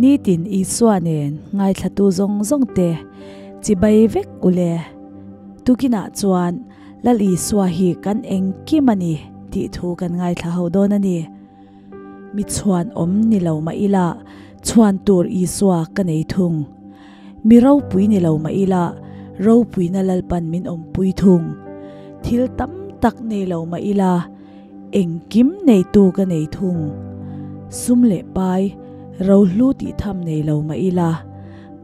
ni tin i suanen ngai thatu zong zong te chi bai vek ule tukina chuan lal i swa hi kan eng ki mani ti thu kan ngai tha ho don ani mi chuan om ni lo ma ila chuan tur i swa ka nei thung mi ro pui ni lo ma ila ro pui na lal pan min om pui thung thil tam tak nei lo ma ila eng kim nei tu ka nei thung sum le pai ro hlu ti tham nei lo ma ila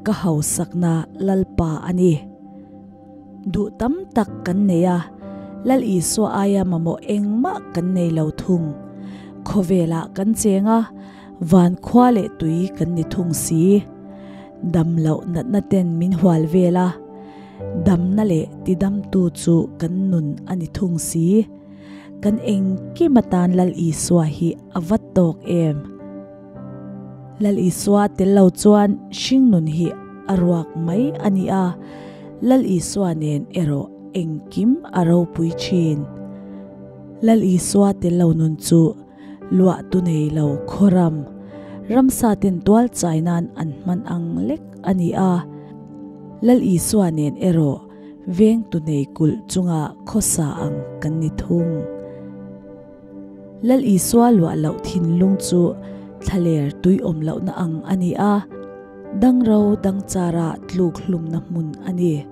ka hau sakna lalpa ani. Du tam tak kan neya lal i so à aya mamo engma kan nei lo thung khovela kan chenga à, van khwale tui kan ni thung si dam lo nat na ten min hwal vela dam na le ti dam tu chu kan nun ani thung si kan eng ki matan lal i swa hi à avat tok em. lal iswa lo chuan shing nun hi arwak mai ani a. Lal iswa nen ero engkim aro pui chin. Lal iswa lo nun chu lua tu nei lo khoram. Ramsa ten twal chainan an man ang lek ani a. Lal iswa nen ero veng tu nei kul chunga khosa ang kan ni thung. Lal iswa lua lo thin lung chu thaler tui om lo na ang ani a. Dang ro dang chara tluk hlum na mun ani.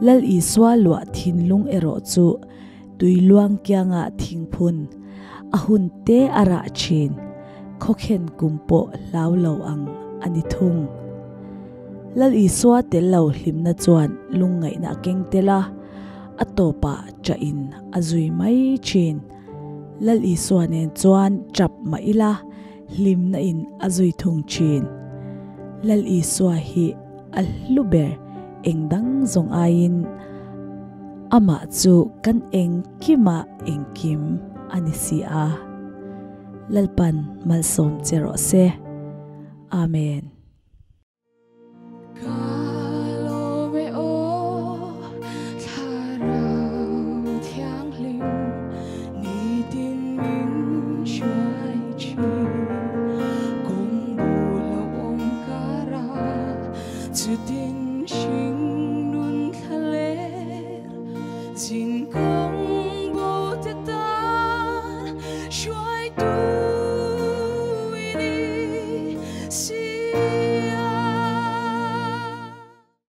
Lal i swa lua thin lung ero chu. Tui luang kya nga thing phun. Ahun te ara chin. Khokhen kumpo lau lo ang ani thung. Lal i swa te lo hlim na chuan lung ngai na keng tela atopa cha in azui mai chin. Lal i swa nen chuan chap ma ila lim na in azui thung chin. Lal i swa hi al luber eng engdang zong ain ama chu kan eng kima eng kim ani si a. Lalpan malsom chero se. Amen. she